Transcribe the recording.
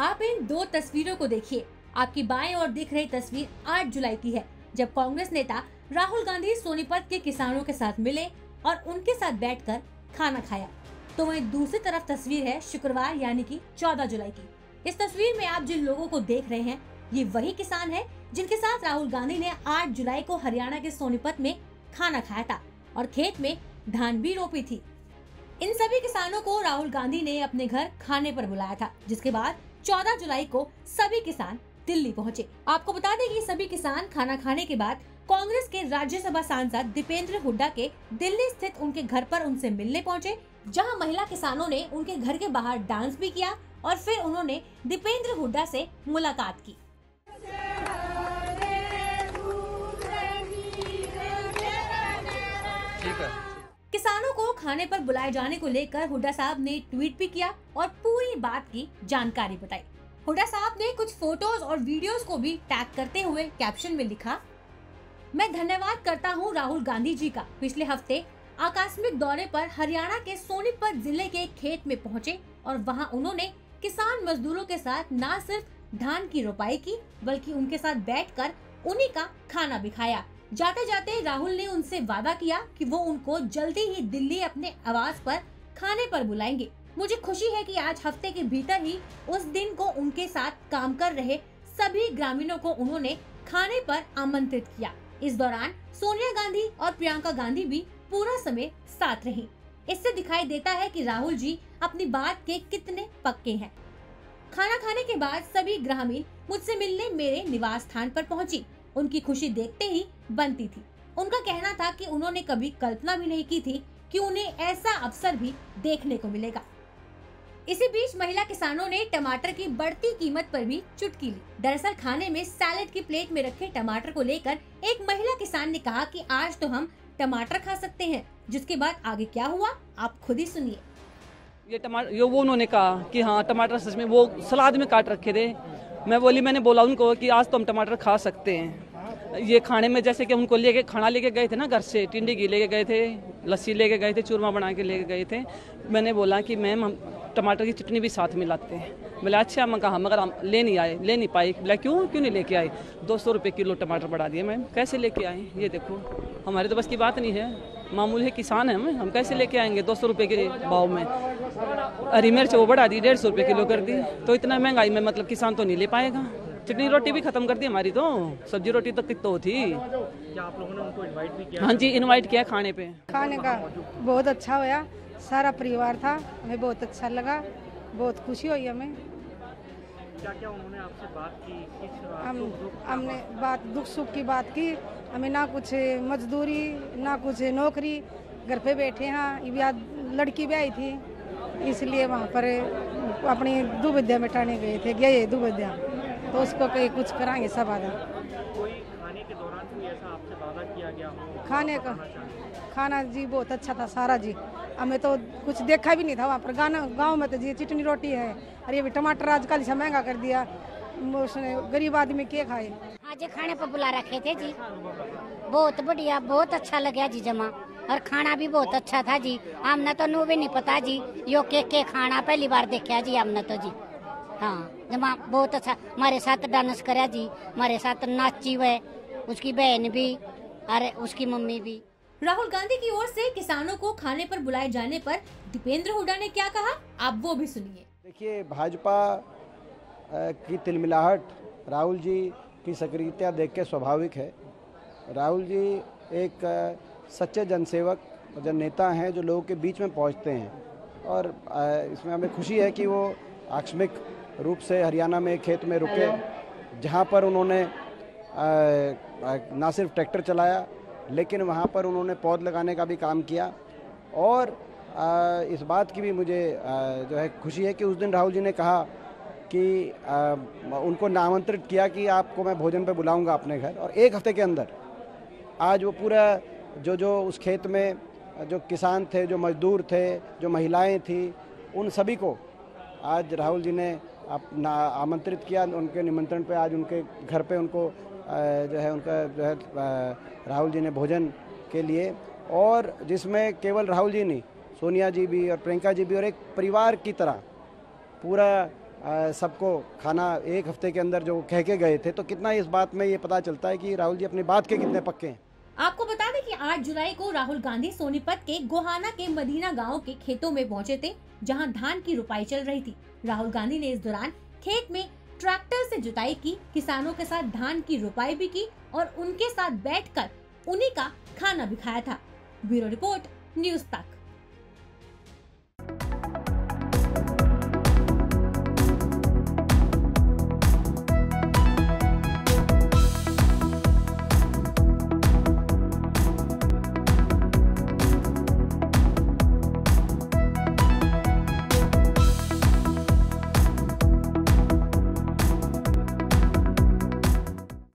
आप इन दो तस्वीरों को देखिए। आपकी बाएँ ओर दिख रही तस्वीर 8 जुलाई की है, जब कांग्रेस नेता राहुल गांधी सोनीपत के किसानों के साथ मिले और उनके साथ बैठकर खाना खाया। तो वहीं दूसरी तरफ़ तस्वीर है शुक्रवार, यानी कि 14 जुलाई की। इस तस्वीर में आप जिन लोगों को देख रहे हैं, ये वही किसान है जिनके साथ राहुल गांधी ने 8 जुलाई को हरियाणा के सोनीपत में खाना खाया था और खेत में धान भी रोपी थी। इन सभी किसानों को राहुल गांधी ने अपने घर खाने पर बुलाया था, जिसके बाद 14 जुलाई को सभी किसान दिल्ली पहुँचे। आपको बता दें कि सभी किसान खाना खाने के बाद कांग्रेस के राज्यसभा सांसद दीपेंद्र हुड्डा के दिल्ली स्थित उनके घर पर उनसे मिलने पहुँचे, जहाँ महिला किसानों ने उनके घर के बाहर डांस भी किया और फिर उन्होंने दीपेंद्र हुड्डा से मुलाकात की। किसानों को खाने पर बुलाए जाने को लेकर हुडा साहब ने ट्वीट भी किया और पूरी बात की जानकारी बताई। हुड्डा साहब ने कुछ फ़ोटोज़ और वीडियोस को भी टैग करते हुए कैप्शन में लिखा, मैं धन्यवाद करता हूँ राहुल गांधी जी का। पिछले हफ़्ते आकस्मिक दौरे पर हरियाणा के सोनीपत ज़िले के खेत में पहुँचे और वहाँ उन्होंने किसान मजदूरों के साथ न सिर्फ़ धान की रोपाई की, बल्कि उनके साथ बैठकर उन्हीं का खाना भी खाया। जाते जाते राहुल ने उनसे वादा किया कि वो उनको जल्दी ही दिल्ली अपने आवास पर खाने पर बुलाएँगे। मुझे खुशी है कि आज हफ़्ते के भीतर ही उस दिन को उनके साथ काम कर रहे सभी ग्रामीणों को उन्होंने खाने पर आमंत्रित किया। इस दौरान सोनिया गांधी और प्रियंका गांधी भी पूरा समय साथ रही। इससे दिखाई देता है कि राहुल जी अपनी बात के कितने पक्के हैं। खाना खाने के बाद सभी ग्रामीण मुझसे मिलने मेरे निवास स्थान पर पहुँची। उनकी खुशी देखते ही बनती थी। उनका कहना था कि उन्होंने कभी कल्पना भी नहीं की थी कि उन्हें ऐसा अवसर भी देखने को मिलेगा। इसी बीच महिला किसानों ने टमाटर की बढ़ती कीमत पर भी चुटकी ली। दरअसल खाने में सैलेड की प्लेट में रखे टमाटर को लेकर एक महिला किसान ने कहा कि आज तो हम टमाटर खा सकते हैं। जिसके बाद आगे क्या हुआ, आप खुद ही सुनिए। ये टमाटर ये वो उन्होंने कहा कि हाँ टमाटर सच में वो सलाद में काट रखे थे। मैं बोली, मैंने बोला उनको कि आज तो हम टमाटर खा सकते हैं। ये खाने में जैसे कि उनको लेके, खाना लेके गए थे ना घर से, टिंडी घी लेके गए थे, लस्सी लेके गए थे, चूरमा बना के लेके गए थे। मैंने बोला कि मैम, हम टमाटर की चटनी भी साथ में लाते हैं। बोले अच्छा मैं कहा, मगर हम ले नहीं आए, ले नहीं पाए। बोला, क्यों क्यों नहीं लेके आए? दो सौ रुपये किलो टमाटर बढ़ा दिए मैम। कैसे लेके आए? ये देखो, हमारे तो बस की बात नहीं है। मामूल है किसान है हम। हम कैसे लेके आएँगे? दो सौ रुपये के भाव में। हरी मिर्च वो बढ़ा दी डेढ़ सौ रुपये किलो कर दी। तो इतना महँगाई में मतलब किसान तो नहीं ले पाएगा। चटनी रोटी भी खत्म कर दी हमारी तो। सब्ज़ी रोटी तो कितो थी। क्या आप लोगों ने उनको इनवाइट भी किया? हाँ जी इनवाइट किया खाने पे। खाने का बहुत अच्छा होया। सारा परिवार था। हमें बहुत अच्छा लगा। बहुत खुशी हुई हमें। क्या क्या उन्होंने आपसे बात की? किस हम हमने बात दुख सुख की बात की। हमें ना कुछ मजदूरी ना कुछ नौकरी। घर पे बैठे हैं। ये लड़की भी आई थी। इसलिए वहाँ पर अपनी दुविध्या मिटाने गए थे। गए दुविध्या तो उसको कहीं कुछ कराएँगे सब आधा कोई खाने के दौरान कोई ऐसा आपसे वादा किया गया हो? खाने का खाना जी बहुत अच्छा था सारा जी। हमें तो कुछ देखा भी नहीं था वहाँ पर। गाना, गाँव में तो जी चटनी रोटी है, और ये भी टमाटर आजकल से महँगा कर दिया। उसने गरीब आदमी के खाए। आज खाने पर बुला रखे थे जी। बहुत बढ़िया, बहुत अच्छा लगा जी जमा। और खाना भी बहुत अच्छा था जी। हमने तो नो भी नहीं पता जी। यो के के खाना पहली बार देखा जी हमने तो जी। हाँ जमा बहुत अच्छा। हमारे साथ डांस करा जी। हमारे साथ नाची हुए, उसकी बहन भी, और उसकी मम्मी भी। राहुल गांधी की ओर से किसानों को खाने पर बुलाए जाने पर दीपेंद्र हुड्डा ने क्या कहा? आप वो भी सुनिए। देखिए, भाजपा की तिलमिलाहट राहुल जी की सक्रियता देख के स्वाभाविक है। राहुल जी एक सच्चे जनसेवक और जननेता हैं जो लोगों के बीच में पहुँचते हैं और इसमें हमें खुशी है कि वो आकस्मिक रूप से हरियाणा में खेत में रुके, जहाँ पर उन्होंने ना सिर्फ़ ट्रैक्टर चलाया लेकिन वहाँ पर उन्होंने पौध लगाने का भी काम किया। और इस बात की भी मुझे जो है, खुशी है कि उस दिन राहुल जी ने कहा कि उनको नामंत्रित किया कि आपको मैं भोजन पर बुलाऊँगा अपने घर। और एक हफ़्ते के अंदर, आज वो पूरा जो जो उस खेत में, जो किसान थे, जो मजदूर थे, जो महिलाएँ थी, उन सभी को आज राहुल जी ने अपना, आमंत्रित किया। उनके निमंत्रण पे आज उनके घर पे उनको जो है उनका जो है राहुल जी ने भोजन के लिए और जिसमें केवल राहुल जी नहीं, सोनिया जी भी और प्रियंका जी भी और एक परिवार की तरह पूरा सबको खाना एक हफ़्ते के अंदर जो कह के गए थे तो कितना इस बात में ये पता चलता है कि राहुल जी अपनी बात के कितने पक्के हैं? आपको बता दें कि 8 जुलाई को राहुल गांधी सोनीपत के गोहाना के मदीना गाँव के खेतों में पहुँचे थे, जहाँ धान की रुपाई चल रही थी। राहुल गांधी ने इस दौरान खेत में ट्रैक्टर से जुताई की, किसानों के साथ धान की रोपाई भी की और उनके साथ बैठकर उन्हीं का खाना भी खाया था। ब्यूरो रिपोर्ट, न्यूज़ तक।